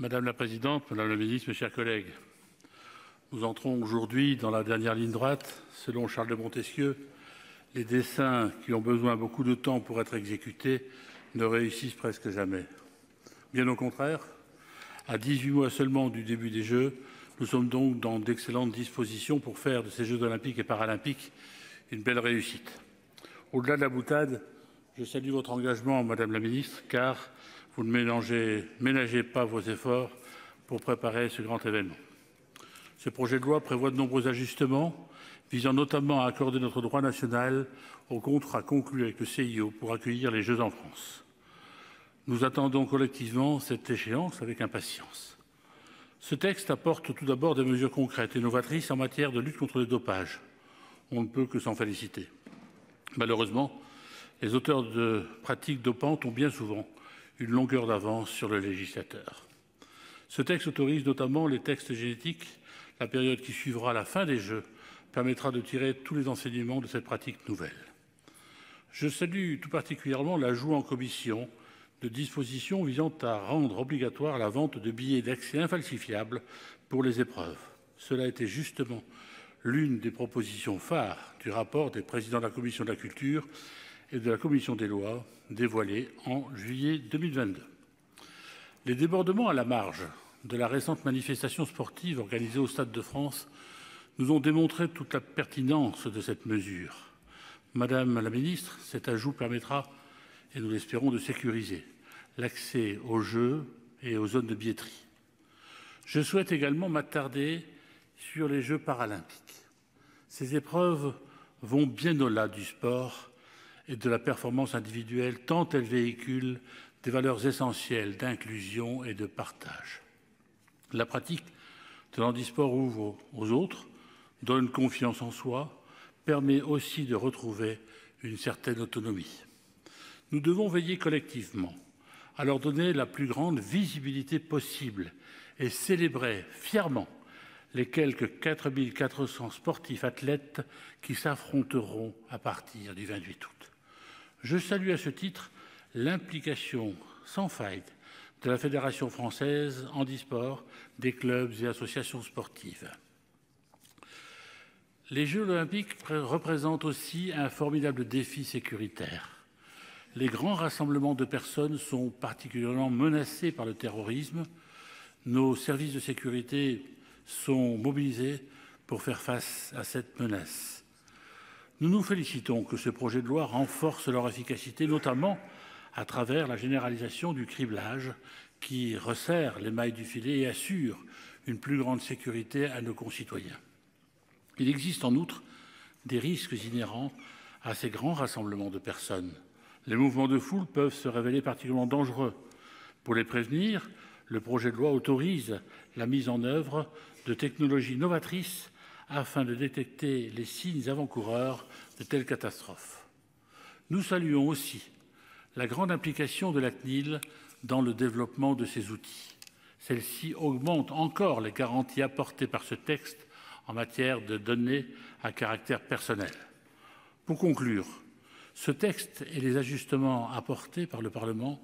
Madame la présidente, madame la ministre, mes chers collègues, nous entrons aujourd'hui dans la dernière ligne droite. Selon Charles de Montesquieu, les dessins qui ont besoin beaucoup de temps pour être exécutés ne réussissent presque jamais. Bien au contraire, à 18 mois seulement du début des Jeux, nous sommes donc dans d'excellentes dispositions pour faire de ces Jeux olympiques et paralympiques une belle réussite. Au-delà de la boutade, je salue votre engagement, madame la ministre, car vous ne ménagez, ménagez pas vos efforts pour préparer ce grand événement. Ce projet de loi prévoit de nombreux ajustements visant notamment à accorder notre droit national au contrat conclu avec le CIO pour accueillir les Jeux en France. Nous attendons collectivement cette échéance avec impatience. Ce texte apporte tout d'abord des mesures concrètes et novatrices en matière de lutte contre le dopage. On ne peut que s'en féliciter. Malheureusement, les auteurs de pratiques dopantes ont bien souvent une longueur d'avance sur le législateur. Ce texte autorise notamment les textes génétiques. La période qui suivra la fin des Jeux permettra de tirer tous les enseignements de cette pratique nouvelle. Je salue tout particulièrement l'ajout en commission de dispositions visant à rendre obligatoire la vente de billets d'accès infalsifiables pour les épreuves. Cela était justement l'une des propositions phares du rapport des présidents de la commission de la culture et de la commission des lois dévoilé en juillet 2022. Les débordements à la marge de la récente manifestation sportive organisée au Stade de France nous ont démontré toute la pertinence de cette mesure. Madame la ministre, cet ajout permettra, et nous l'espérons, de sécuriser l'accès aux jeux et aux zones de billetterie. Je souhaite également m'attarder sur les Jeux paralympiques. Ces épreuves vont bien au-delà du sport et de la performance individuelle, tant elles véhiculent des valeurs essentielles d'inclusion et de partage. La pratique de l'handisport ouvre aux autres, donne confiance en soi, permet aussi de retrouver une certaine autonomie. Nous devons veiller collectivement à leur donner la plus grande visibilité possible et célébrer fièrement les quelques 4400 sportifs athlètes qui s'affronteront à partir du 28 août. Je salue à ce titre l'implication sans faille de la Fédération française handisport, des clubs et associations sportives. Les Jeux olympiques représentent aussi un formidable défi sécuritaire. Les grands rassemblements de personnes sont particulièrement menacés par le terrorisme. Nos services de sécurité sont mobilisés pour faire face à cette menace. Nous nous félicitons que ce projet de loi renforce leur efficacité, notamment à travers la généralisation du criblage qui resserre les mailles du filet et assure une plus grande sécurité à nos concitoyens. Il existe en outre des risques inhérents à ces grands rassemblements de personnes. Les mouvements de foule peuvent se révéler particulièrement dangereux. Pour les prévenir, le projet de loi autorise la mise en œuvre de technologies novatrices afin de détecter les signes avant-coureurs de telles catastrophes. Nous saluons aussi la grande implication de la CNIL dans le développement de ces outils. Celle-ci augmente encore les garanties apportées par ce texte en matière de données à caractère personnel. Pour conclure, ce texte et les ajustements apportés par le Parlement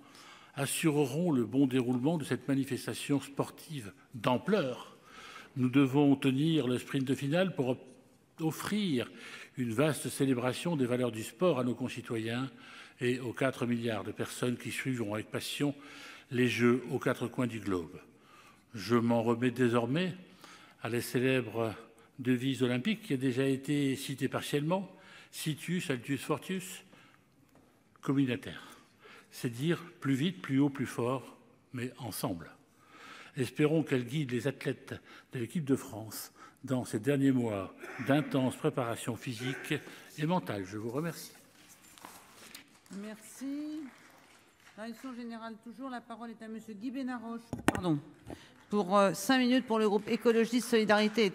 assureront le bon déroulement de cette manifestation sportive d'ampleur. Nous devons tenir le sprint final pour offrir une vaste célébration des valeurs du sport à nos concitoyens et aux 4 milliards de personnes qui suivront avec passion les Jeux aux quatre coins du globe. Je m'en remets désormais à la célèbre devise olympique qui a déjà été citée partiellement, Situs, Altus, Fortus, communautaire. C'est dire plus vite, plus haut, plus fort, mais ensemble. Espérons qu'elle guide les athlètes de l'équipe de France dans ces derniers mois d'intense préparation physique et mentale. Je vous remercie. Merci. Direction générale toujours. La parole est à monsieur Guy Benaroche. Pardon. Pour cinq minutes pour le groupe écologiste solidarité et